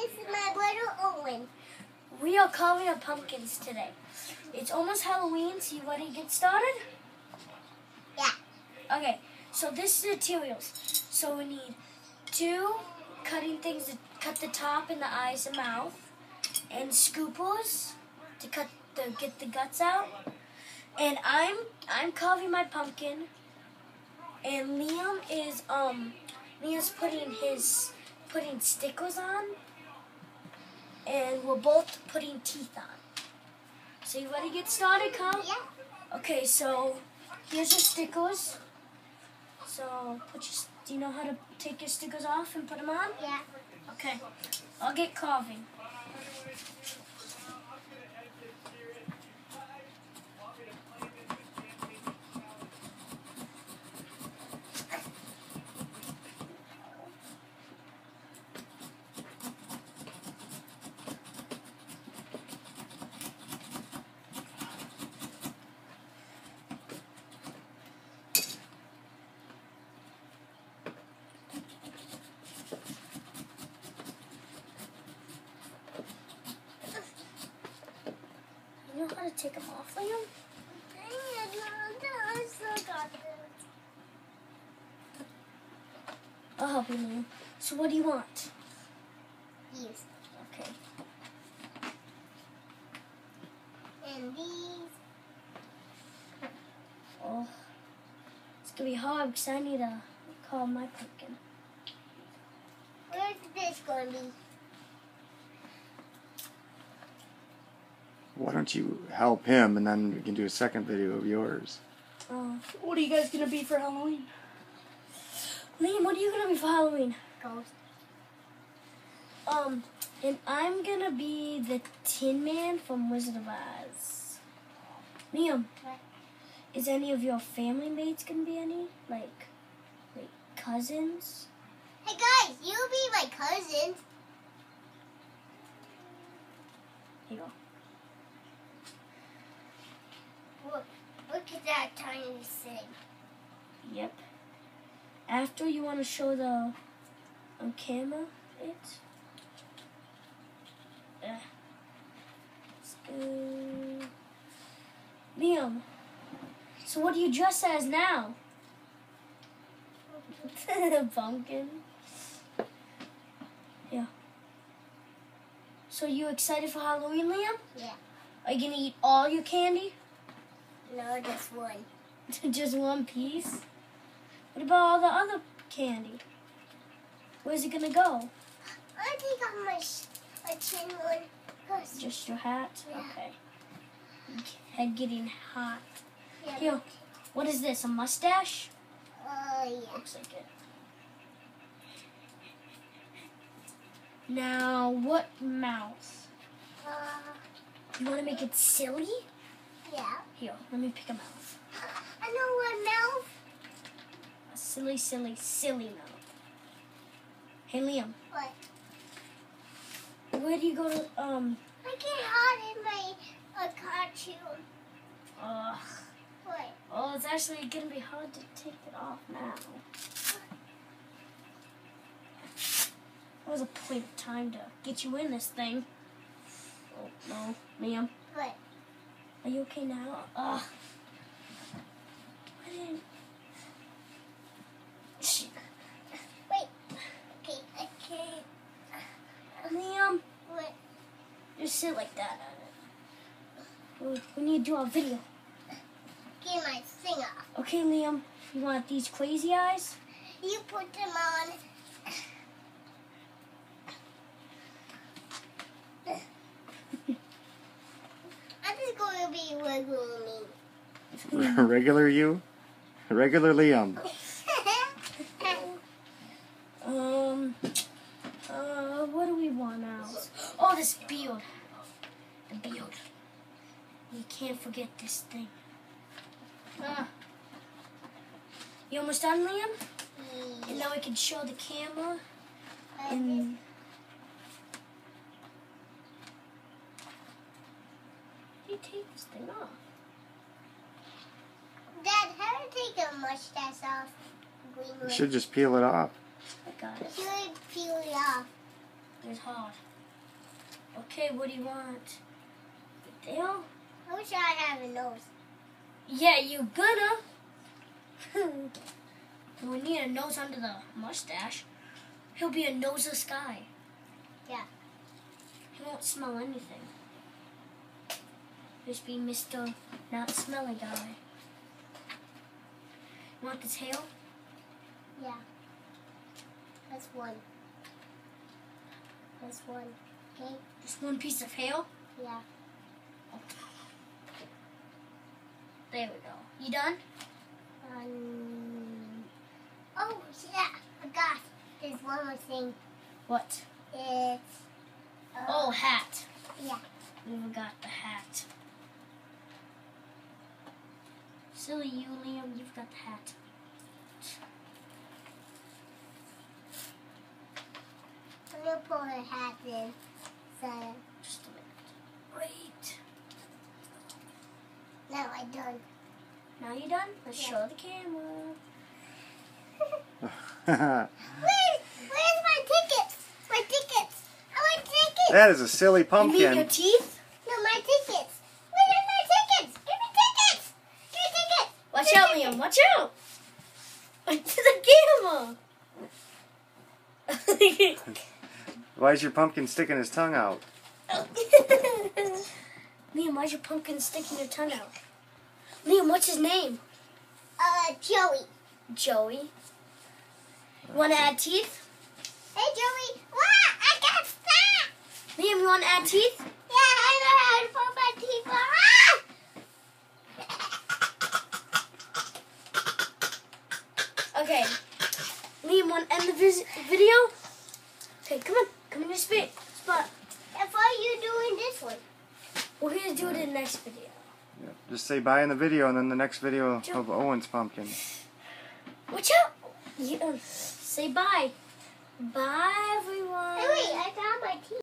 This is my brother Owynn. We are carving up pumpkins today. It's almost Halloween, so you ready to get started? Yeah. Okay, so this is the materials. So we need two cutting things to cut the top and the eyes and mouth, and scoopers to cut the get the guts out. And I'm I'm carving my pumpkin, and Liam is um Liam's putting his putting stickers on, and we're both putting teeth on. So you ready to get started, Carl? Yeah. Okay, so here's your stickers. So put your, do you know how to take your stickers off and put them on? Yeah. Okay, I'll get carving. You to take them off, Liam? I'll help you, oh, Liam. So what do you want? These. Okay. And these. Oh, it's gonna be hard because I need to call my pumpkin. Where's this going to be? Why don't you help him and then we can do a second video of yours? Oh, What are you guys gonna be for Halloween? Liam, what are you gonna be for Halloween? Ghost. Um, and I'm gonna be the Tin Man from Wizard of Oz. Liam, What? is any of your family mates gonna be any? Like, like cousins? Hey guys, you'll be my cousins. Here you go. That tiny thing. Yep. After you want to show the on camera it. Uh, let's go. Liam. So what do you dress as now? Pumpkin. Yeah. So you excited for Halloween, Liam? Yeah. Are you gonna eat all your candy? No, just one. Just one piece? What about all the other candy? Where's it gonna go? I think I'm sh- a chin one. Just your hat? Yeah. Okay. Head getting hot. yeah. Here, what is this? A mustache? Oh, yeah. Looks like it. Now, what mouth? Uh, You want to make it silly? Yeah. Here, let me pick a mouth. I know what mouth. A silly, silly, silly mouth. Hey, Liam, What? where do you go to, um, I get hot in my uh, cartoon. uh, What? Oh, it's actually going to be hard to take it off now. That was a point of time to get you in this thing. Oh, no. Liam, What? Are you okay now? Ugh. I didn't... Wait. Okay, I can't. Liam, What? just sit like that. We- We need to do our video. Get my thing off. Okay, Liam, you want these crazy eyes? You put them on. I'm just going to be regular me. Regular you? Regular Liam. Um, uh, what do we want now? Oh, this beard. The beard. You can't forget this thing. Ah. You almost done, Liam? And now we can show the camera. And take this thing off. Dad, how to take a mustache off? Green You should just peel it off. I got it. Should peel it off. It's hard. Okay, what do you want? Tail? I wish I had a nose. Yeah, you gonna. we need a nose under the mustache. He'll be a noseless guy. Yeah. He won't smell anything. Just be Mr. Not Smelly Guy. You want the tail? Yeah. That's one. That's one. Okay? Just one piece of hair? Yeah. There we go. You done? Um, oh, yeah. I forgot. There's one more thing. What? It's. Uh, Oh, hat. Yeah. We forgot the hat. Silly you, Liam. You've got the hat. I'm gonna pull her hat in. So, Just a minute. Wait. now I done. Now you done? Let's Yeah. show the camera. Where, where's my tickets? My tickets. Oh, I want tickets. that is a silly You mean your pumpkin. teeth? No, my tickets. Where are my tickets? Give me tickets. Give me tickets. Watch Give me out, tickets. Liam. Watch out. To the camera. Why is your pumpkin sticking his tongue out? Liam, why's your pumpkin sticking your tongue out? Liam, what's his name? Uh, Joey. Joey. You want to add teeth? Hey, Joey. What? I got fat. Liam, you want to add teeth? Yeah, I know how to put my teeth on. Ah! Okay. Liam, want to end the vis- video? Okay, come on. Come in your spot. spot. If are you doing this one? We're going to do it in the next video. Yeah. Just say bye in the video, and then the next video of Owynn's pumpkin. Watch out. Yeah. Say bye. Bye, everyone. Hey, wait,